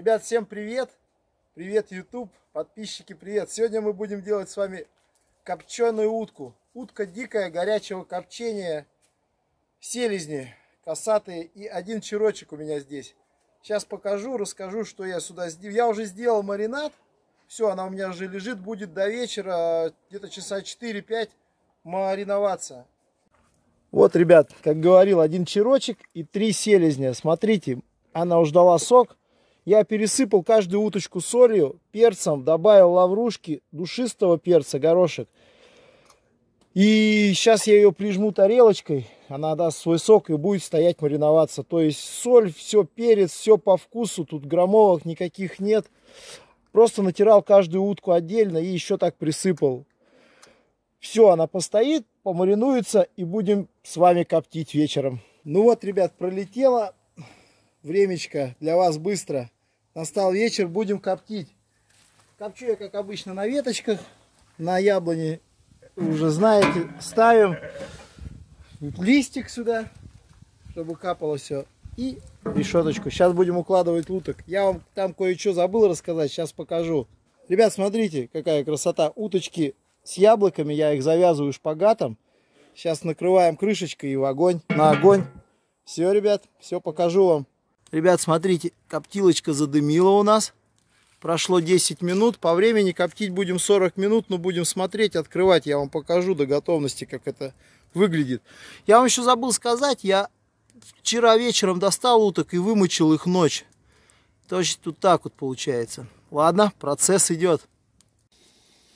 Ребят, всем привет! Привет, YouTube! Подписчики, привет! Сегодня мы будем делать с вами копченую утку. Утка дикая, горячего копчения, селезни, косатые и один черочек у меня здесь. Сейчас покажу, расскажу, что я сюда сделал. Я уже сделал маринад. Все, она у меня уже лежит, будет до вечера, где-то часа 4-5 мариноваться. Вот, ребят, как говорил, один черочек и три селезня. Смотрите, она уже дала сок. Я пересыпал каждую уточку солью, перцем, добавил лаврушки, душистого перца, горошек. И сейчас я ее прижму тарелочкой, она даст свой сок и будет стоять мариноваться. То есть соль, все, перец, все по вкусу, тут граммовок никаких нет. Просто натирал каждую утку отдельно и еще так присыпал. Все, она постоит, помаринуется и будем с вами коптить вечером. Ну вот, ребят, пролетело времечко для вас быстро. Настал вечер, будем коптить. Копчу я, как обычно, на веточках, на яблоне, уже знаете, ставим листик сюда, чтобы капало все, и решеточку. Сейчас будем укладывать луток. Я вам там кое-что забыл рассказать, сейчас покажу. Ребят, смотрите, какая красота. Уточки с яблоками, я их завязываю шпагатом. Сейчас накрываем крышечкой и в огонь, на огонь. Все, ребят, все покажу вам. Ребят, смотрите, коптилочка задымила у нас. Прошло 10 минут. По времени коптить будем 40 минут, но будем смотреть, открывать. Я вам покажу до готовности, как это выглядит. Я вам еще забыл сказать, я вчера вечером достал уток и вымочил их ночь. Точно тут так вот получается. Ладно, процесс идет.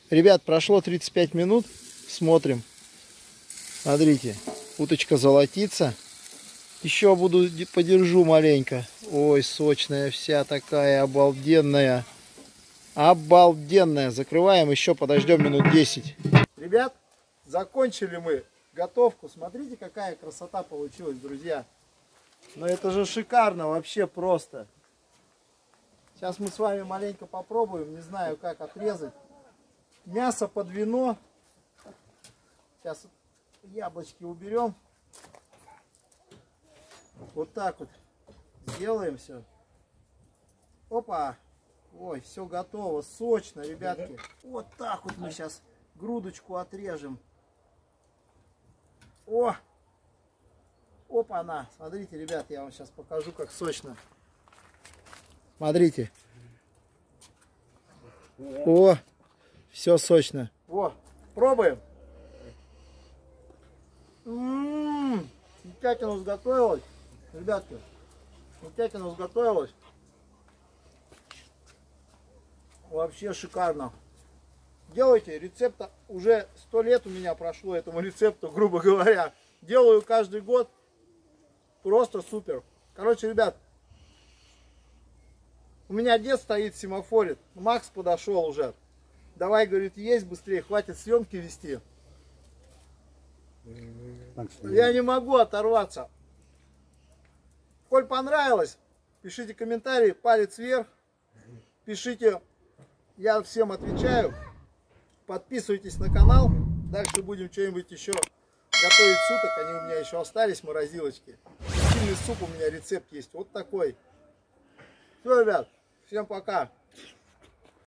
Ребят, прошло 35 минут. Смотрим. Смотрите, уточка золотится. Еще буду подержу маленько. Ой, сочная вся такая, обалденная. Обалденная. Закрываем еще, подождем минут 10. Ребят, закончили мы готовку. Смотрите, какая красота получилась, друзья. Но это же шикарно, вообще просто. Сейчас мы с вами маленько попробуем. Не знаю, как отрезать. Мясо под вино. Сейчас яблочки уберем. Вот так вот сделаем все. Опа! Ой, все готово, сочно, ребятки. Вот так вот мы сейчас грудочку отрежем. О! Опа, она. Смотрите, ребят, я вам сейчас покажу, как сочно. Смотрите. О, все сочно. О, пробуем. Ммм, у нас готовилась. Ребятки, утятина сготовилась. Вообще шикарно. Делайте, рецепта уже сто лет у меня прошло этому рецепту, грубо говоря. Делаю каждый год. Просто супер. Короче, ребят, у меня дед стоит, семафорит. Макс подошел уже. Давай, говорит, есть быстрее, хватит съемки вести. Я не могу оторваться. Коль понравилось, пишите комментарии, палец вверх. Пишите, я всем отвечаю. Подписывайтесь на канал. Дальше будем что-нибудь еще готовить суток. Они у меня еще остались, морозилочки. Сильный суп у меня рецепт есть. Вот такой. Все, ребят, всем пока.